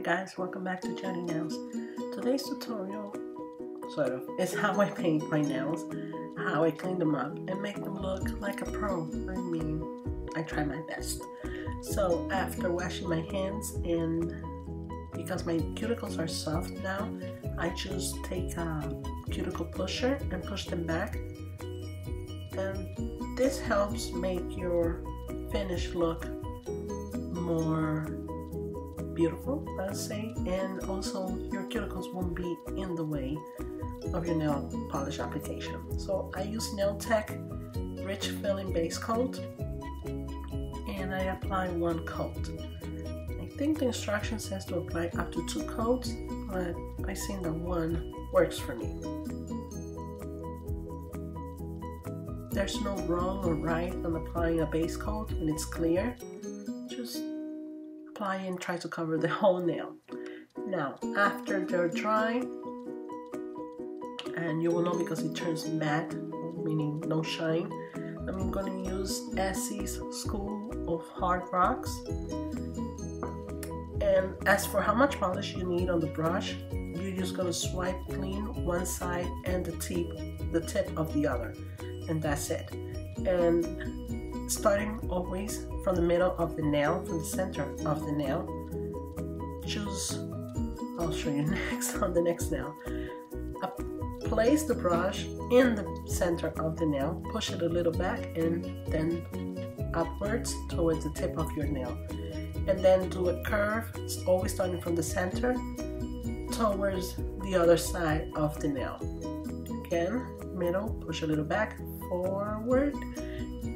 Hey guys, welcome back to Jary Nails. Today's tutorial, sort of, is how I paint my nails, how I clean them up, and make them look like a pro. I mean, I try my best. So after washing my hands and because my cuticles are soft now, I just take a cuticle pusher and push them back. And this helps make your finish look more beautiful, let's say, and also your cuticles won't be in the way of your nail polish application. So I use Nail Tek Ridge Filling Base Coat and I apply one coat. I think the instruction says to apply up to two coats, but I think that one works for me. There's no wrong or right on applying a base coat when it's clear. Just apply and try to cover the whole nail. Now, after they're dry, and you will know because it turns matte, meaning no shine, I'm going to use Essie's School of Hard Rocks. And as for how much polish you need on the brush, you're just going to swipe clean one side and the tip, the tip of the other. And that's it. And starting always from the middle of the nail, from the center of the nail, choose, I'll show you next on the next nail. Uh, place the brush in the center of the nail, push it a little back and then upwards towards the tip of your nail. And then do a curve, it's always starting from the center towards the other side of the nail. Again, middle, push a little back, forward,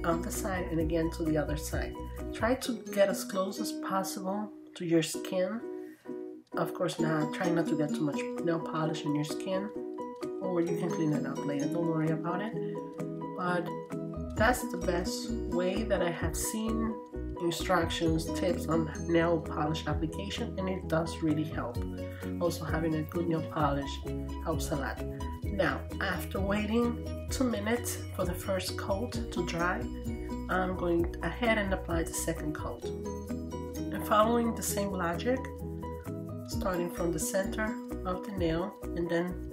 on the side, and again to the other side. Try to get as close as possible to your skin. Of course, not try not to get too much nail polish on your skin, or you can clean it up later. Don't worry about it. But that's the best way that I have seen instructions, tips on nail polish application, and it does really help. Also, having a good nail polish helps a lot. Now, after waiting two minutes for the first coat to dry, I'm going ahead and apply the second coat. And following the same logic, starting from the center of the nail and then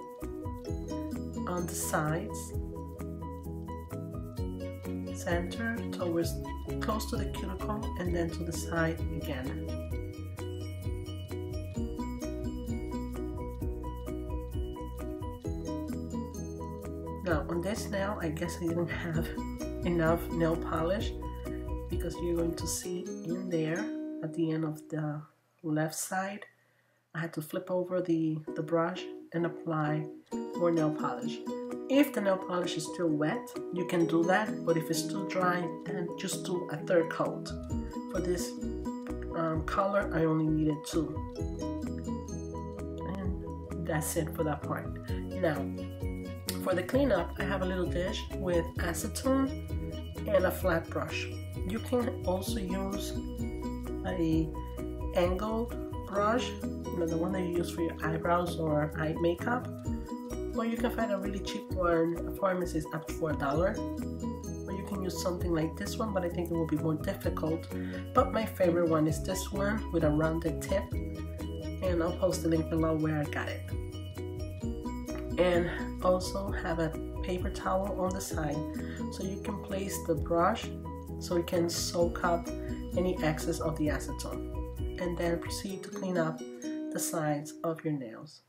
on the sides, center towards close to the cuticle and then to the side again. Now on this nail, I guess I didn't have enough nail polish because you're going to see in there at the end of the left side, I had to flip over the, the brush and apply more nail polish. If the nail polish is still wet, you can do that, but if it's still dry, then just do a third coat. For this um, color, I only needed two. And that's it for that part. Now, for the cleanup, I have a little dish with acetone and a flat brush. You can also use a angled brush, you know, the one that you use for your eyebrows or eye makeup or you can find a really cheap one at pharmacies up for a dollar. Or you can use something like this one but I think it will be more difficult. But my favorite one is this one with a rounded tip. And I'll post the link below where I got it. And also have a paper towel on the side so you can place the brush so it can soak up any excess of the acetone. And then proceed to clean up the sides of your nails.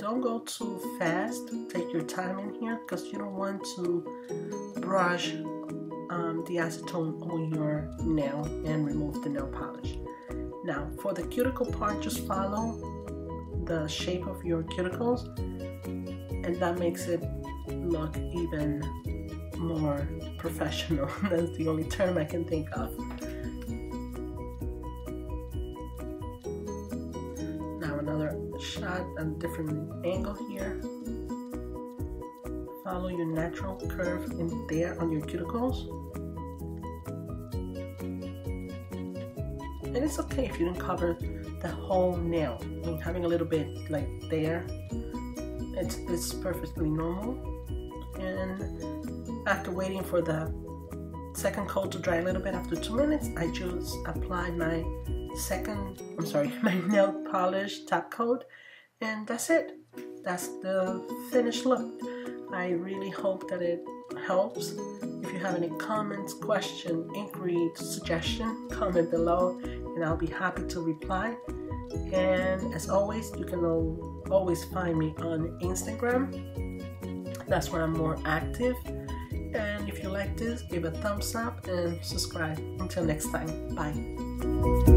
Don't go too fast. Take your time in here because you don't want to brush um, the acetone on your nail and remove the nail polish. Now, for the cuticle part, just follow the shape of your cuticles and that makes it look even more professional. That's the only term I can think of. Shot a different angle here. Follow your natural curve in there on your cuticles. And it's okay if you didn't cover the whole nail. I mean, having a little bit like there, it's, it's perfectly normal. And after waiting for the second coat to dry a little bit after two minutes I just applied my second I'm sorry. My nail polish top coat. And that's it. That's the finished look. I really hope that it helps. If you have any comments question inquiry suggestion comment below and I'll be happy to reply. And as always you can always find me on Instagram. That's where I'm more active. And if you like this give a thumbs up and subscribe. Until next time. Bye